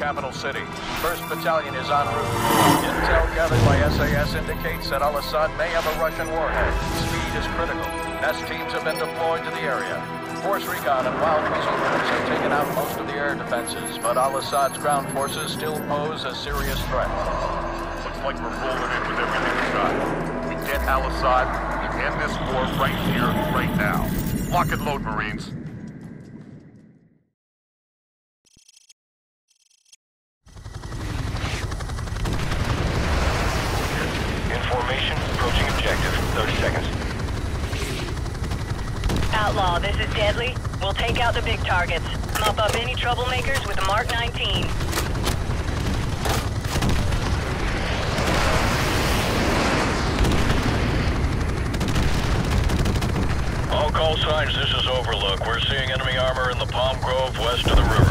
capital city. 1st Battalion is en route. Intel gathered by SAS indicates that al-Assad may have a Russian warhead. Speed is critical. S teams have been deployed to the area. Force Recon and Wild Weasel Units have taken out most of the air defenses, but al-Assad's ground forces still pose a serious threat. Looks like we're rolling in with everything we got. We get al-Assad, we end this war right here, right now. Lock and load, Marines. seeing enemy armor in the Palm Grove west of the river.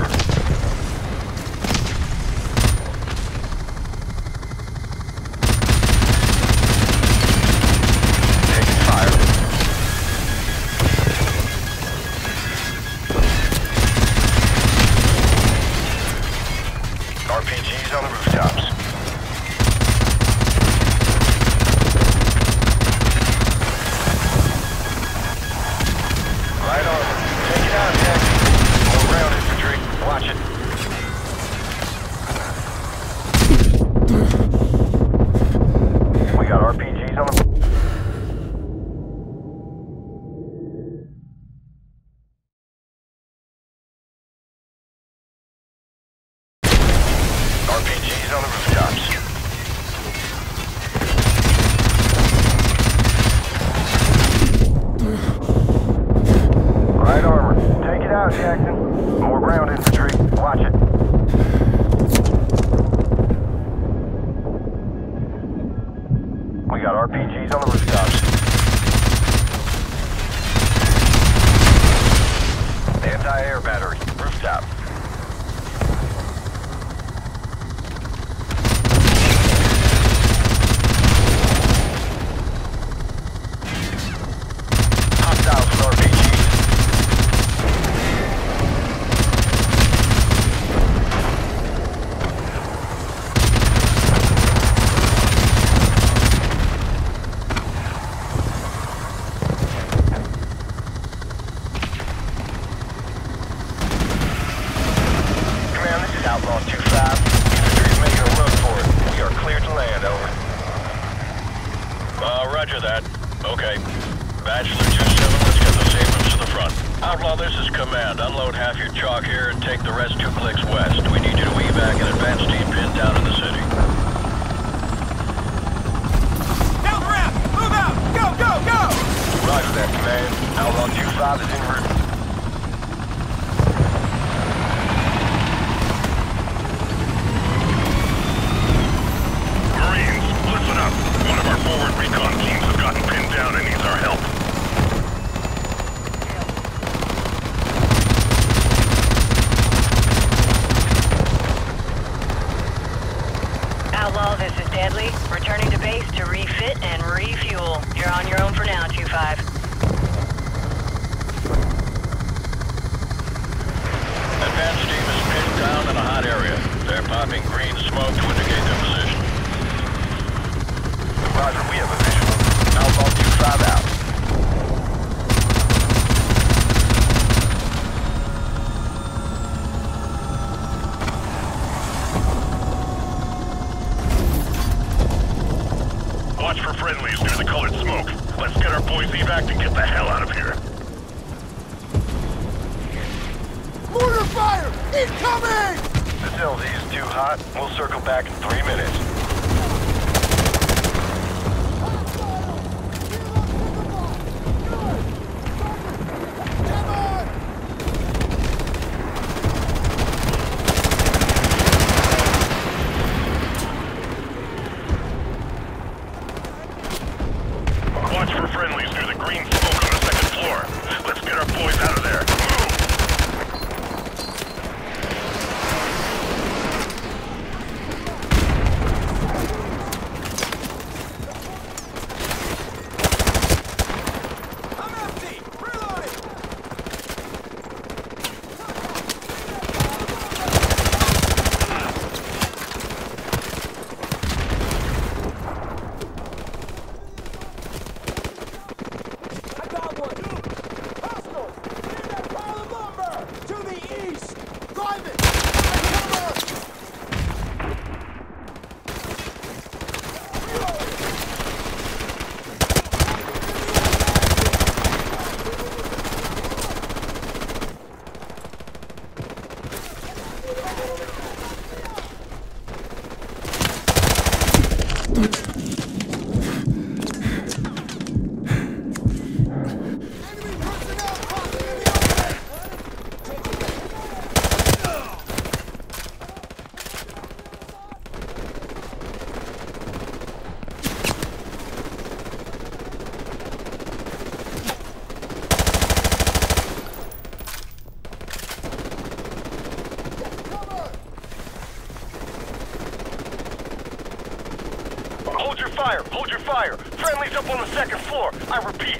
Up on the second floor! I repeat,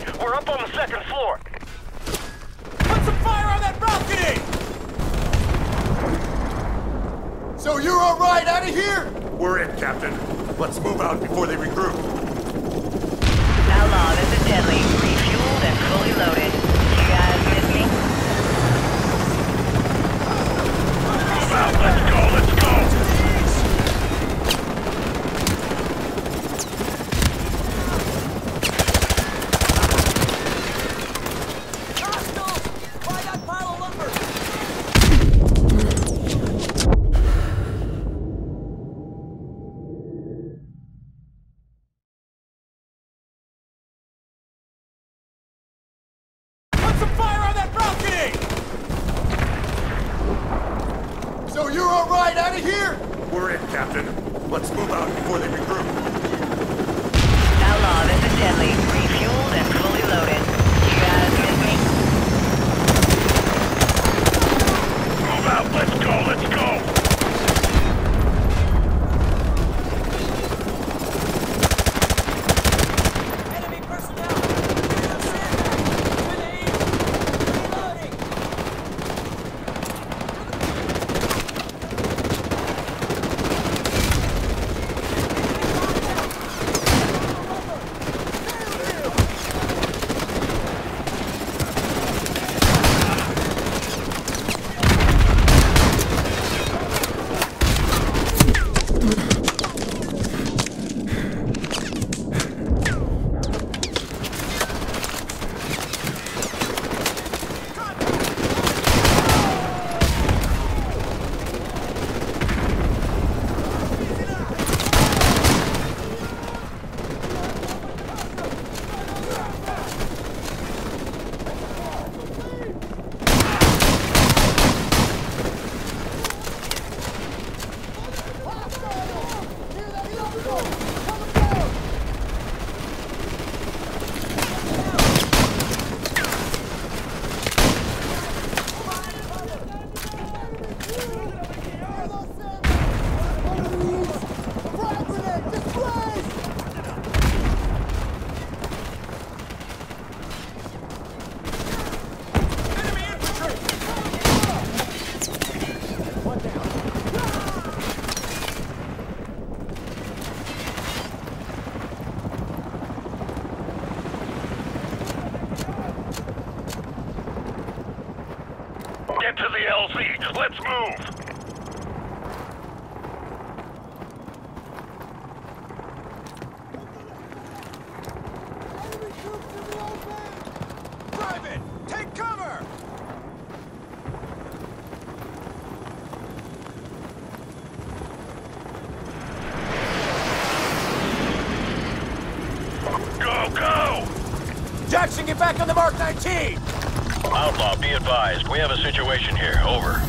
advised. We have a situation here. Over.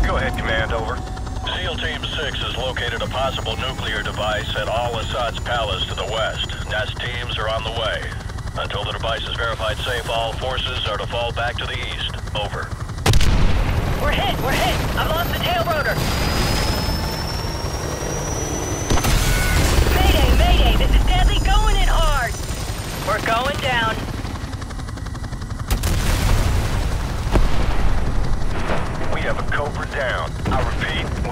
Go ahead, Command. Over. SEAL Team 6 has located a possible nuclear device at Al-Assad's palace to the west. NEST teams are on the way. Until the device is verified safe, all forces are to fall back to the east. Over. We're hit, we're hit. I've lost the tail rotor. Mayday, mayday. This is Deadly going in hard. We're going down. We have a Cobra down. I repeat,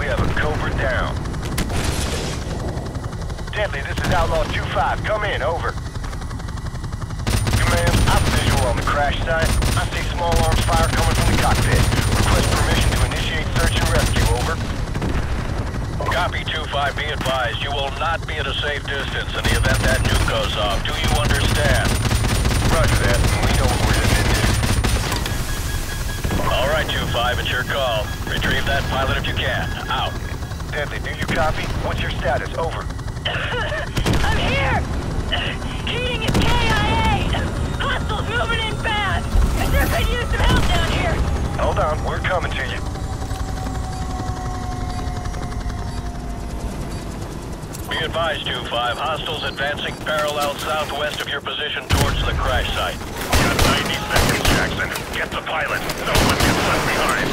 have down. Deadly, this is Outlaw 2-5. Come in, over. Command, I'm visual on the crash site. I see small arms fire coming from the cockpit. Request permission to initiate search and rescue, over. Copy 2-5, be advised. You will not be at a safe distance in the event that nuke goes off. Do you understand? Roger that. We know what we're headed into. All right, 2-5, it's your call. Retrieve that pilot if you can. Out. Deadly, do you copy? What's your status? Over. I'm here! Heating is KIA! Hostiles moving in fast! I sure could use some help down here! Hold on, we're coming to you. Be advised, 2-5. Hostiles advancing parallel southwest of your position towards the crash site. Got 90 seconds, Jackson. Get the pilot. No one gets left behind.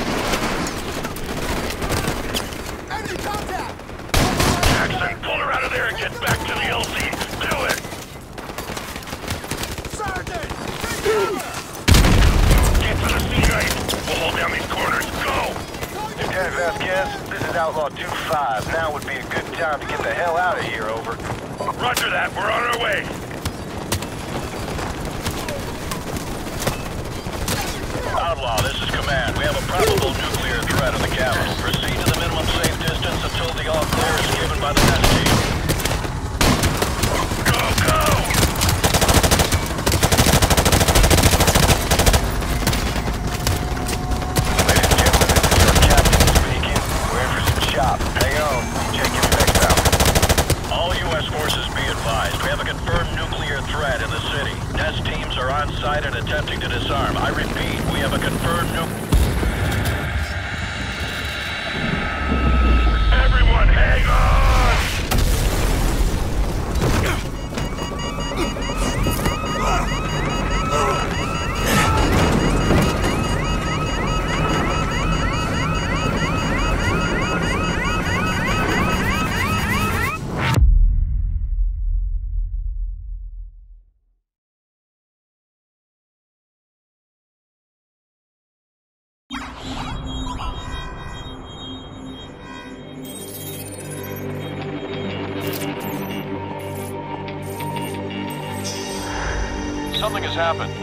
Enemy contact! Jackson, pull her out of there and get back to the LZ. Do it! Sergeant! Take! Get to the C-Gate. We'll hold down these corners. Go! Lieutenant Vasquez, this is Outlaw 2-5. Now would be a good time to get the hell out of here, over. Roger that. We're on our way. Outlaw, this is Command. We have a probable nuclear threat in the capital. Proceed to the minimum safe distance until the all-clear is given by the NEST team. Happened.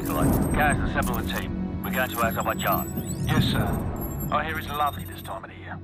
Nikolai. Guys, assemble the team. We're going to Azerbaijan. Yes, sir. Oh, I hear it's lovely this time of the year.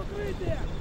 Атакуйте